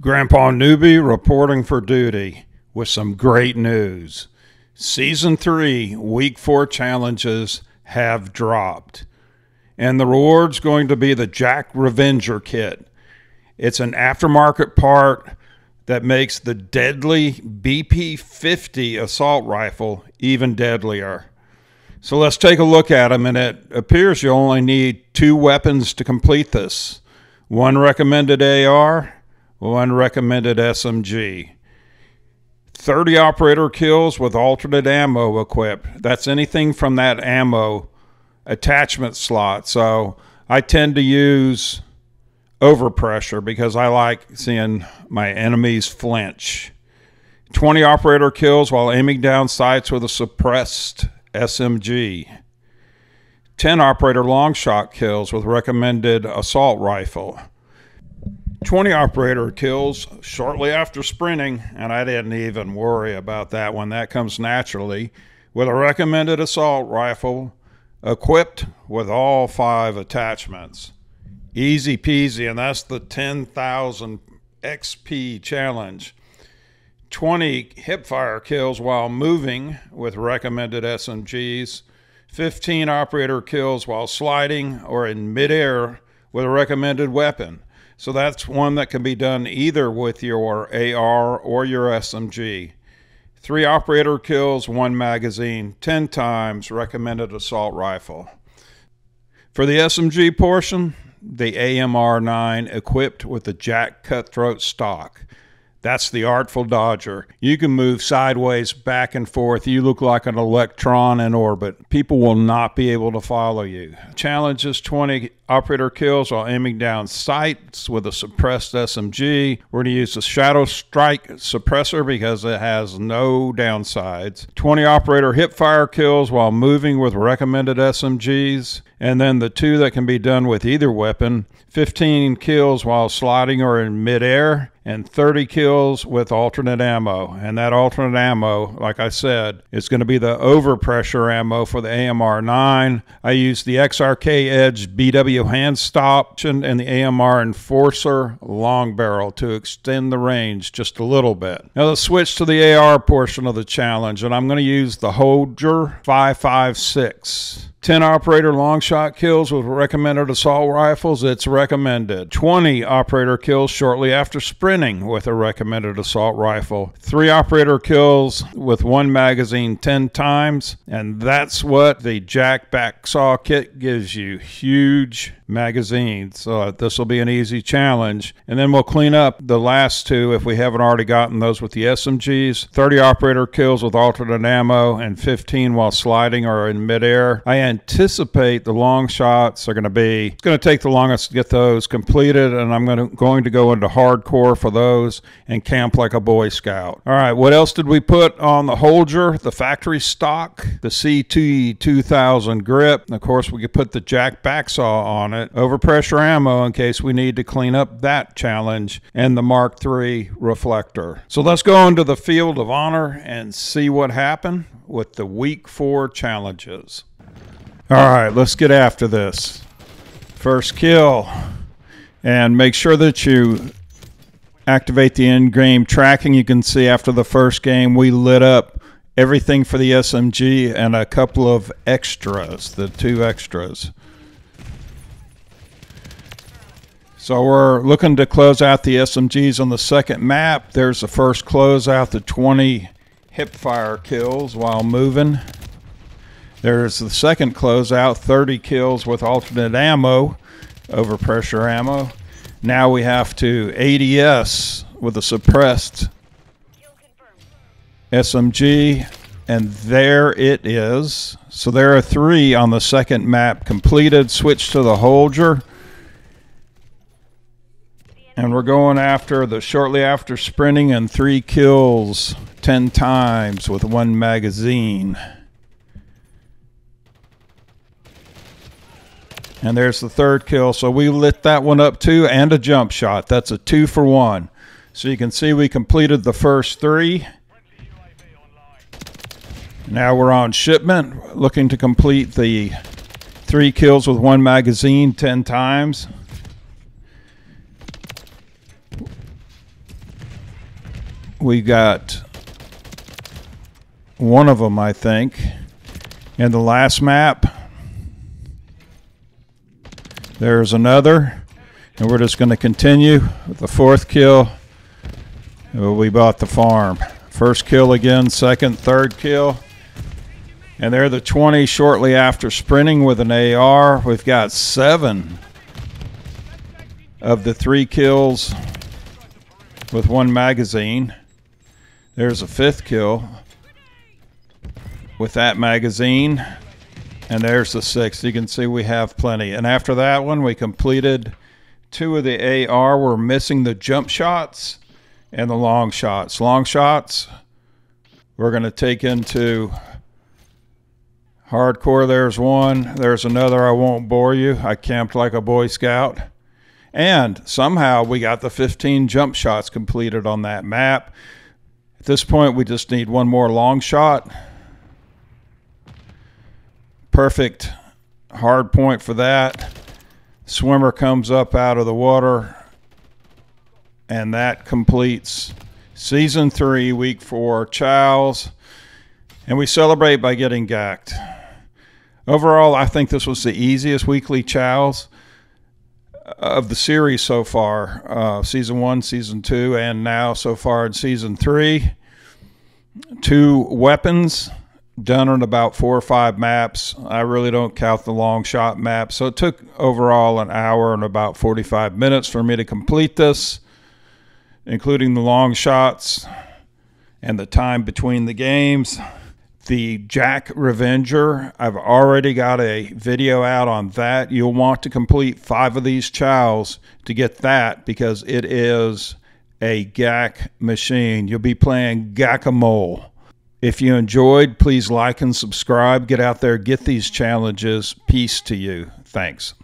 Grandpa Nooby reporting for duty with some great news. Season 3, Week 4 challenges have dropped. And the reward's going to be the JAK Revenger kit. It's an aftermarket part that makes the deadly BP 50 assault rifle even deadlier. So let's take a look at them, and it appears you only need two weapons to complete this one recommended AR, one recommended SMG. 30 operator kills with alternate ammo equipped. That's anything from that ammo attachment slot. So I tend to use overpressure because I like seeing my enemies flinch. 20 operator kills while aiming down sights with a suppressed SMG. 10 operator long shot kills with recommended assault rifle. 20 operator kills shortly after sprinting, and I didn't even worry about that one. That comes naturally with a recommended assault rifle equipped with all five attachments. Easy peasy, and that's the 10,000 XP challenge. 20 hipfire kills while moving with recommended SMGs. 15 operator kills while sliding or in midair with a recommended weapon. So that's one that can be done either with your AR or your SMG. Three operator kills, one magazine, 10 times recommended assault rifle. For the SMG portion, the AMR 9 equipped with the JAK Cutthroat stock. That's the Artful Dodger. You can move sideways, back and forth. You look like an electron in orbit. People will not be able to follow you. Challenges 20 operator kills while aiming down sights with a suppressed SMG. We're going to use the Shadow Strike suppressor because it has no downsides. 20 operator hip fire kills while moving with recommended SMGs. And then the two that can be done with either weapon 15 kills while sliding or in midair and 30 kills with alternate ammo. And that alternate ammo, like I said, is going to be the overpressure ammo for the AMR 9. I use the XRK Edge BW hand stop and the AMR Enforcer long barrel to extend the range just a little bit. Now let's switch to the AR portion of the challenge, and I'm going to use the Holger 556. 10 operator long shot kills with recommended assault rifles, it's recommended. 20 operator kills shortly after sprinting with a recommended assault rifle. 3 operator kills with one magazine 10 times, and that's what the JAK Backsaw kit gives you. Huge magazines. So uh, this will be an easy challenge. And then we'll clean up the last two if we haven't already gotten those with the SMGs. 30 operator kills with alternate ammo and 15 while sliding or in midair. I anticipate the long shots are going to be, it's going to take the longest to get those completed and I'm going to, going to go into hardcore for those and camp like a Boy Scout. All right, what else did we put on the Holger? The factory stock, the CT 2000 grip. And of course, we could put the JAK Backsaw on it it, overpressure ammo in case we need to clean up that challenge, and the Mark III reflector. So let's go into the field of honor and see what happened with the week four challenges. All right, let's get after this. First kill, and make sure that you activate the in-game tracking. You can see after the first game, we lit up everything for the SMG and a couple of extras, the two extras. So we're looking to close out the SMGs on the second map. There's the first close out, the 20 hip fire kills while moving. There's the second closeout, 30 kills with alternate ammo, overpressure ammo. Now we have to ADS with a suppressed SMG, and there it is. So there are three on the second map completed. Switch to the Holger. And we're going after the shortly after sprinting and three kills 10 times with one magazine. And there's the third kill. So we lit that one up too and a jump shot. That's a two for one. So you can see we completed the first three. Now we're on shipment, looking to complete the three kills with one magazine 10 times. we got one of them, I think. And the last map, there's another. And we're just going to continue with the fourth kill. We bought the farm. First kill again, second, third kill. And they're the 20 shortly after sprinting with an AR. We've got seven of the three kills with one magazine. There's a fifth kill with that magazine. And there's the sixth. You can see we have plenty. And after that one, we completed two of the AR. We're missing the jump shots and the long shots. Long shots, we're going to take into hardcore. There's one. There's another. I won't bore you. I camped like a Boy Scout. And somehow we got the 15 jump shots completed on that map. At this point, we just need one more long shot. Perfect hard point for that. Swimmer comes up out of the water, and that completes season three, week four, Chow's. And we celebrate by getting gacked. Overall, I think this was the easiest weekly Chow's of the series so far uh, season one, season two, and now so far in season three. Two weapons done on about four or five maps. I really don't count the long shot maps. So it took overall an hour and about 45 minutes for me to complete this, including the long shots and the time between the games. The JAK Revenger, I've already got a video out on that. You'll want to complete five of these chows to get that because it is a GAC machine. You'll be playing Gack-A-Mole. If you enjoyed, please like and subscribe. Get out there, get these challenges. Peace to you. Thanks.